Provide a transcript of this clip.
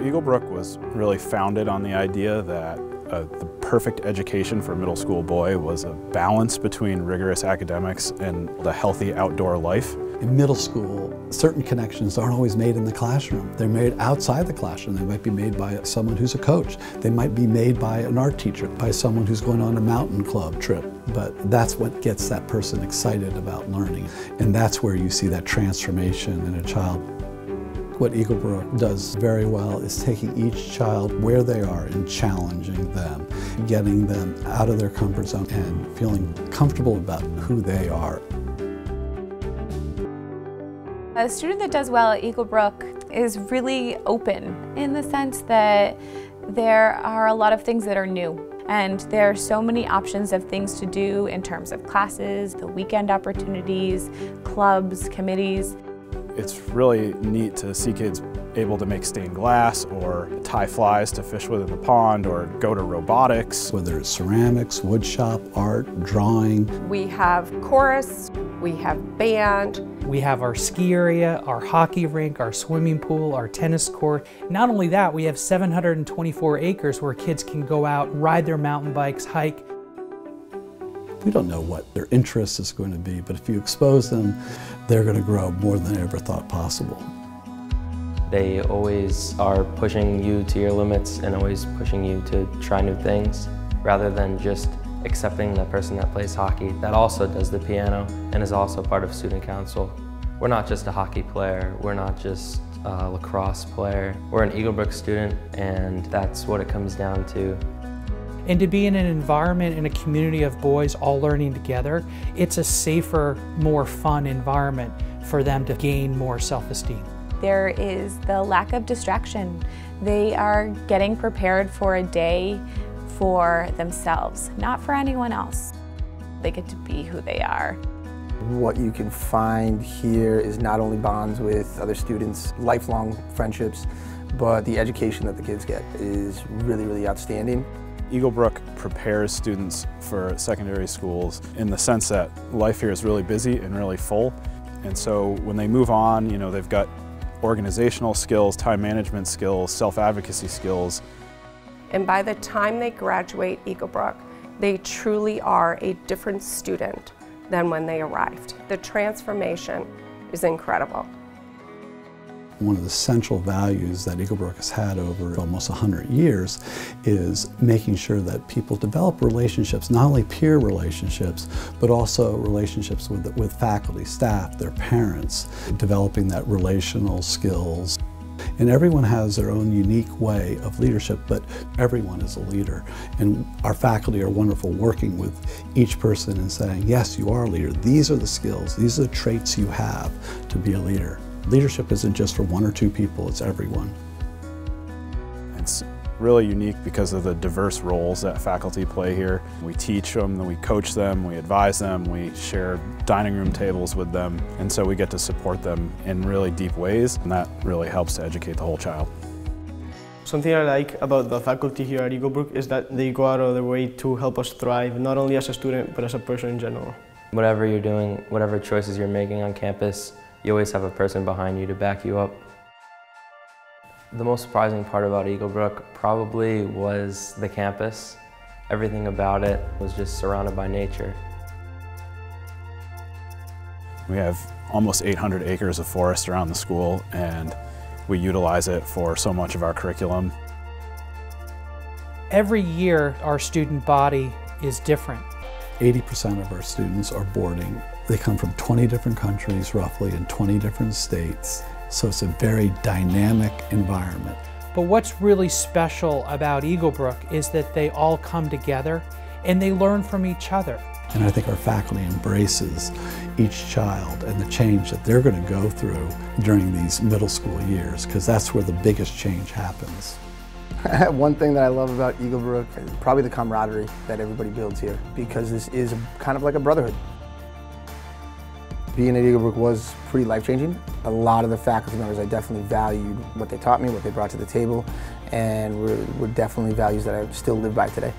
Eaglebrook was really founded on the idea that uh, the perfect education for a middle school boy was a balance between rigorous academics and the healthy outdoor life. In middle school, certain connections aren't always made in the classroom. They're made outside the classroom. They might be made by someone who's a coach. They might be made by an art teacher, by someone who's going on a mountain club trip. But that's what gets that person excited about learning. And that's where you see that transformation in a child. What Eaglebrook does very well is taking each child where they are and challenging them, getting them out of their comfort zone and feeling comfortable about who they are. A student that does well at Eaglebrook is really open in the sense that there are a lot of things that are new and there are so many options of things to do in terms of classes, the weekend opportunities, clubs, committees. It's really neat to see kids able to make stained glass or tie flies to fish with in the pond or go to robotics. Whether it's ceramics, woodshop, art, drawing. We have chorus, we have band. We have our ski area, our hockey rink, our swimming pool, our tennis court. Not only that, we have 724 acres where kids can go out, ride their mountain bikes, hike, we don't know what their interest is going to be, but if you expose them, they're going to grow more than they ever thought possible. They always are pushing you to your limits and always pushing you to try new things rather than just accepting the person that plays hockey that also does the piano and is also part of student council. We're not just a hockey player, we're not just a lacrosse player. We're an Eaglebrook student and that's what it comes down to and to be in an environment in a community of boys all learning together, it's a safer, more fun environment for them to gain more self-esteem. There is the lack of distraction. They are getting prepared for a day for themselves, not for anyone else. They get to be who they are. What you can find here is not only bonds with other students, lifelong friendships, but the education that the kids get is really, really outstanding. Eaglebrook prepares students for secondary schools in the sense that life here is really busy and really full. And so when they move on, you know, they've got organizational skills, time management skills, self-advocacy skills. And by the time they graduate Eaglebrook, they truly are a different student than when they arrived. The transformation is incredible. One of the central values that Eaglebrook has had over almost 100 years is making sure that people develop relationships, not only peer relationships, but also relationships with, with faculty, staff, their parents, developing that relational skills. And everyone has their own unique way of leadership, but everyone is a leader. And our faculty are wonderful working with each person and saying, yes, you are a leader. These are the skills, these are the traits you have to be a leader. Leadership isn't just for one or two people, it's everyone. It's really unique because of the diverse roles that faculty play here. We teach them, we coach them, we advise them, we share dining room tables with them, and so we get to support them in really deep ways, and that really helps to educate the whole child. Something I like about the faculty here at Eaglebrook is that they go out of their way to help us thrive, not only as a student, but as a person in general. Whatever you're doing, whatever choices you're making on campus, you always have a person behind you to back you up. The most surprising part about Eaglebrook probably was the campus. Everything about it was just surrounded by nature. We have almost 800 acres of forest around the school and we utilize it for so much of our curriculum. Every year our student body is different. 80% of our students are boarding. They come from 20 different countries, roughly, in 20 different states. So it's a very dynamic environment. But what's really special about Eaglebrook is that they all come together and they learn from each other. And I think our faculty embraces each child and the change that they're going to go through during these middle school years, because that's where the biggest change happens. One thing that I love about Eaglebrook is probably the camaraderie that everybody builds here because this is kind of like a brotherhood. Being at Eaglebrook was pretty life-changing. A lot of the faculty members, I definitely valued what they taught me, what they brought to the table, and were, were definitely values that I still live by today.